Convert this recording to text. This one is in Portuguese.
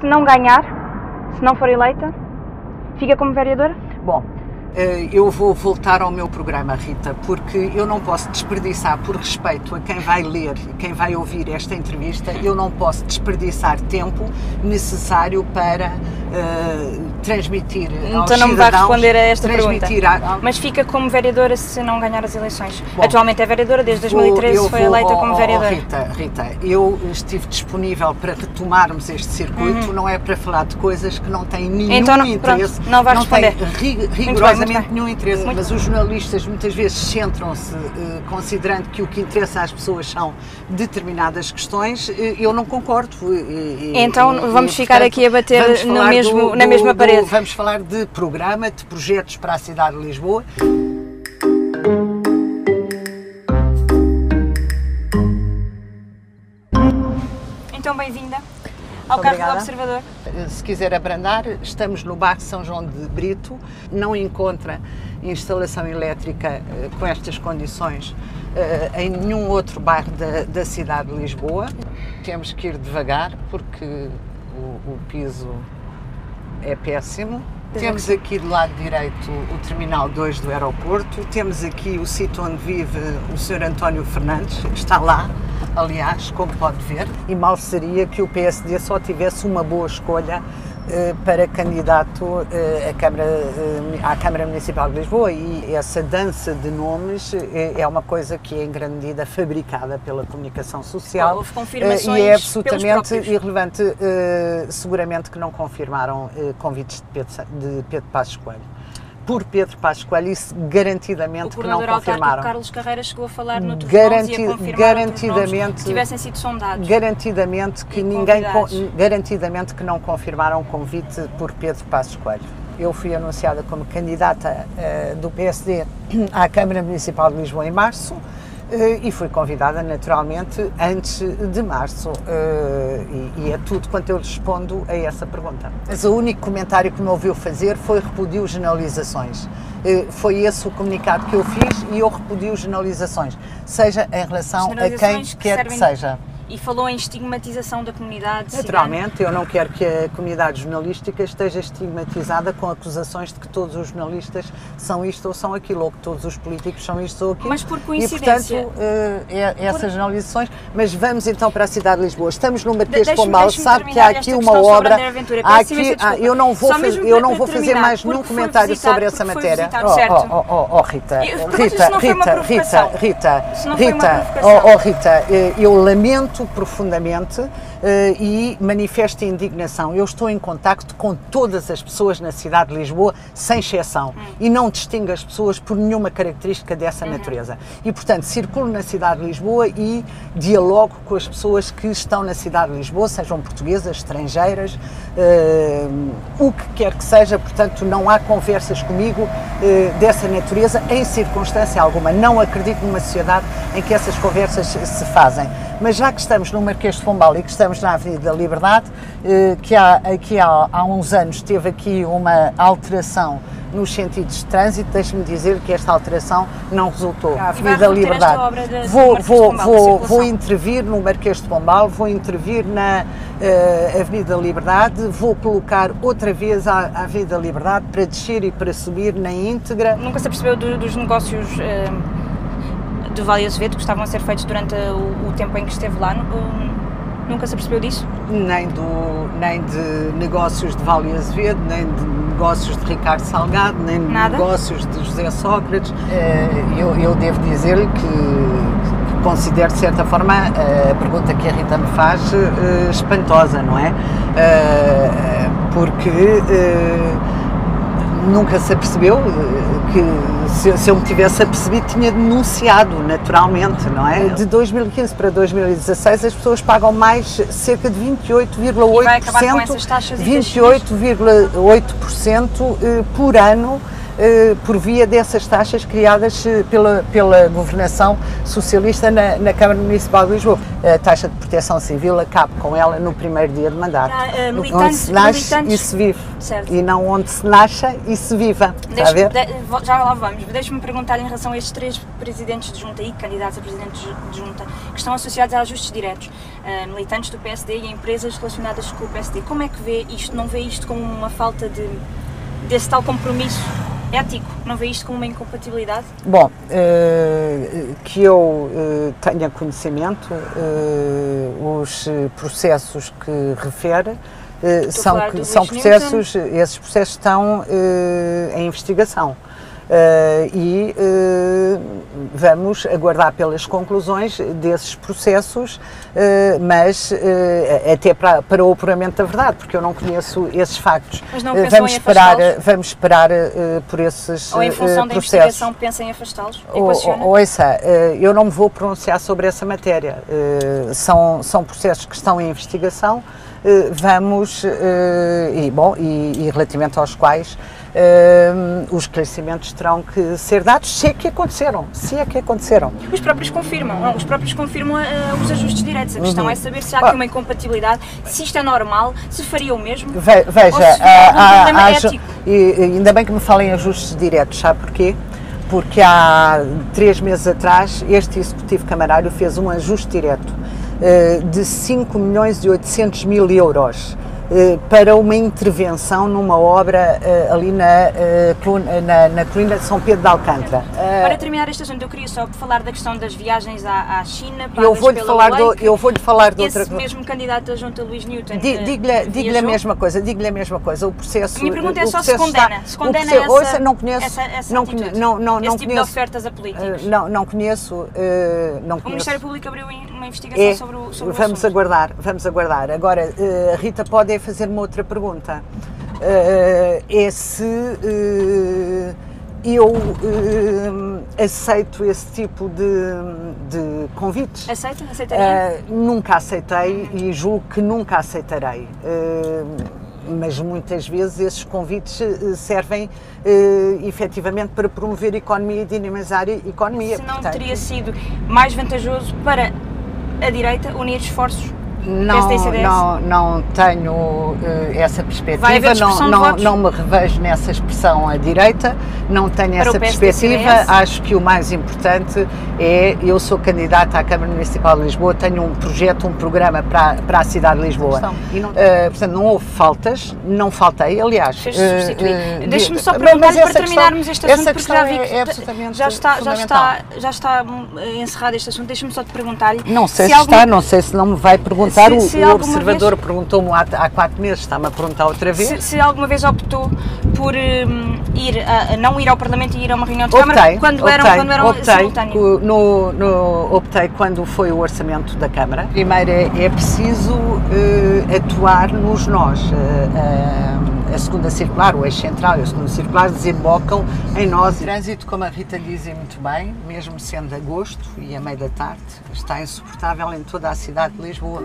Se não ganhar, se não for eleita, fica como vereadora? Bom, eu vou voltar ao meu programa, Rita, porque eu não posso desperdiçar, por respeito a quem vai ler e quem vai ouvir esta entrevista, eu não posso desperdiçar tempo necessário para uh, transmitir então aos não me vai responder a esta pergunta. A... Mas fica como vereadora se não ganhar as eleições. Bom, Atualmente é vereadora, desde 2013 foi eleita como vereadora. Rita, Rita, eu estive disponível para retomarmos este circuito, uhum. não é para falar de coisas que não têm nenhum então, não, interesse. Pronto, não vai responder. Tem rigorosamente nenhum interesse, muito mas os jornalistas muitas vezes centram-se uh, considerando que o que interessa às pessoas são determinadas questões. Uh, eu não concordo. Uh, então vamos ficar portanto, aqui a bater no mesmo, do, na mesma do, parede. vamos falar de programa, de projetos para a cidade de Lisboa. Então, bem-vinda ao carro do Observador. Se quiser abrandar, estamos no bairro São João de Brito, não encontra instalação elétrica eh, com estas condições eh, em nenhum outro bairro da, da cidade de Lisboa. Temos que ir devagar porque o, o piso é péssimo. Temos aqui do lado direito o Terminal 2 do aeroporto, temos aqui o sítio onde vive o Sr. António Fernandes, está lá, aliás, como pode ver, e mal seria que o PSD só tivesse uma boa escolha eh, para candidato eh, à Câmara, eh, à Câmara Municipal de Lisboa. E essa dança de nomes é uma coisa que é em grande medida fabricada pela comunicação social Houve confirmações e é absolutamente irrelevante, seguramente que não confirmaram convites de Pedro, de Pedro Passos Coelho por Pedro Passos Coelho, isso garantidamente que não confirmaram. O Carlos Carreira chegou a falar no Garanti e garantidamente, que tivessem sido sondados. Garantidamente que ninguém, garantidamente que não confirmaram o convite por Pedro Passos Coelho. Eu fui anunciada como candidata uh, do PSD à Câmara Municipal de Lisboa em março. Uh, e fui convidada naturalmente antes de março uh, e, é tudo quanto eu respondo a essa pergunta. Mas o único comentário que me ouviu fazer foi repudio generalizações. Uh, foi esse o comunicado que eu fiz e eu repudio generalizações, seja em relação a quem que quer que seja e falou em estigmatização da comunidade Naturalmente, eu não quero que a comunidade jornalística esteja estigmatizada com acusações de que todos os jornalistas são isto ou são aquilo, ou que todos os políticos são isto ou aquilo. Mas por coincidência. E, portanto, uh, é, essas por... generalizações. Mas vamos então para a cidade de Lisboa. Estamos no Marquês de Pombal, sabe que há aqui uma obra. Há aqui, ah, eu não vou, faz, eu não vou fazer mais nenhum comentário visitar, sobre essa matéria. oh, oh, oh, oh, Rita, Rita, Rita, Rita, Rita, Rita, oh, oh, Rita, eu lamento profundamente uh, e manifesto indignação. Eu estou em contacto com todas as pessoas na cidade de Lisboa, sem exceção, hum. e não distingo as pessoas por nenhuma característica dessa uhum. natureza. E, portanto, circulo na cidade de Lisboa e dialogo com as pessoas que estão na cidade de Lisboa, sejam portuguesas, estrangeiras, uh, o que quer que seja, portanto, não há conversas comigo uh, dessa natureza em circunstância alguma. Não acredito numa sociedade em que essas conversas se fazem. Mas já que estamos no Marquês de Pombal e que estamos na Avenida da Liberdade, eh, que há, aqui há, há uns anos teve aqui uma alteração nos sentidos de trânsito, deixe-me dizer que esta alteração não resultou. Ah, Avenida da Liberdade. Vou, vou, vou, vou intervir no Marquês de Pombal, vou intervir na uh, Avenida da Liberdade, vou colocar outra vez a, a Avenida da Liberdade para descer e para subir na íntegra. Nunca se apercebeu do, dos negócios. Uh do Vale Azevedo que estavam a ser feitos durante o, o tempo em que esteve lá. Nunca se percebeu disso? Nem, do, nem de negócios de Vale Azevedo, nem de negócios de Ricardo Salgado, nem de Nada? negócios de José Sócrates. Eh, eu, eu devo dizer-lhe que considero de certa forma a pergunta que a Rita me faz eh, espantosa, não é? Eh, porque nunca se apercebeu que se, se eu me tivesse apercebido, tinha denunciado naturalmente, não é? De 2015 para 2016, as pessoas pagam mais cerca de 28,8%, 28,8% eh, por ano por via dessas taxas criadas eh, pela, pela governação socialista na, na, Câmara Municipal de Lisboa. A taxa de proteção civil acaba com ela no primeiro dia de mandato. Ah, uh, onde se nasce e se vive. Certo. E não onde se nasce e se viva. Deixe, ver? De, já lá vamos. Deixe-me perguntar em relação a estes três presidentes de junta e candidatos a presidentes de junta que estão associados a ajustes diretos, uh, militantes do PSD e empresas relacionadas com o PSD. Como é que vê isto? Não vê isto como uma falta de, desse tal compromisso ético? Não vê isto como uma incompatibilidade? Bom, uh, que eu uh, tenha conhecimento, uh, os processos que refere são, que, são processos, esses processos estão em investigação. Uh, e uh, vamos aguardar pelas conclusões desses processos, uh, mas até para, para o apuramento da verdade, porque eu não conheço esses factos. Mas não vamos esperar, vamos esperar por esses Ou em função processos. da investigação pensam em afastá-los? Ouça, eu não me vou pronunciar sobre essa matéria. são, são processos que estão em investigação, vamos, e, bom, e, e relativamente aos quais Uh, os esclarecimentos terão que ser dados, se é que aconteceram, se é que aconteceram. Os próprios confirmam, não, os próprios confirmam uh, os ajustes diretos. A questão uhum. é saber se há aqui uma incompatibilidade, se isto é normal, se faria o mesmo. Ve veja, há, há, há, e, ainda bem que me falem ajustes diretos, sabe porquê? Porque há três meses atrás este Executivo Camarário fez um ajuste direto de 5 milhões e 800 mil euros eh, para uma intervenção numa obra uh, ali na, uh, na, na, colina de São Pedro de Alcântara. Para terminar este assunto, eu queria só falar da questão das viagens à, à China. Eu vou-lhe falar, do, eu vou -lhe falar de outra coisa. mesmo candidato a junta Luís Newton. Diga-lhe diga a mesma coisa, diga-lhe a mesma coisa. O processo. Minha pergunta é só se condena. Está, se condena processo, essa, ouça, não conheço, essa, essa não, não, não, não esse tipo conheço, de ofertas a políticos. não, não conheço. não o Ministério Público abriu uma investigação é, sobre o sobre Vamos o aguardar, vamos aguardar. Agora, a Rita pode é fazer uma outra pergunta pergunta uh, é se uh, eu uh, aceito esse tipo de, de convites. Aceita? Aceitaria? nunca aceitei e julgo que nunca aceitarei. mas muitas vezes esses convites servem efetivamente para promover economia e dinamizar economia. Se não Portanto, teria sido mais vantajoso para a direita unir esforços não, não, não tenho uh, essa perspectiva, não, não, não me revejo nessa expressão à direita, não tenho Para essa perspectiva. Acho que o mais importante é, eu sou candidata à Câmara Municipal de Lisboa, tenho um projeto, um programa para, para a cidade de Lisboa. Não, uh, portanto, não houve faltas, não faltei, aliás. Uh, uh, Deixe-me só perguntar para terminarmos questão, este assunto, porque já vi que é, é já, está, já, está, já está encerrado este assunto, deixe-me só te perguntar-lhe. Não sei se, se algum... está, não sei se não me vai perguntar perguntar, se, se o, o observador vez... perguntou-me há, há, quatro meses, está-me a perguntar outra vez. Se, se alguma vez optou por um, ir a, não ir ao Parlamento e ir a uma reunião de optei, Câmara quando optei, eram, quando eram optei, no, no, optei quando foi o orçamento da Câmara. Primeiro é, é preciso uh, atuar nos nós. Uh, uh, a segunda circular, o eixo central e a segunda circular desembocam em nós. O trânsito, como a Rita dizia muito bem, mesmo sendo agosto e a meio da tarde, está insuportável em toda a cidade de Lisboa.